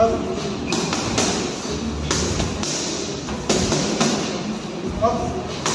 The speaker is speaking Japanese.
up Up.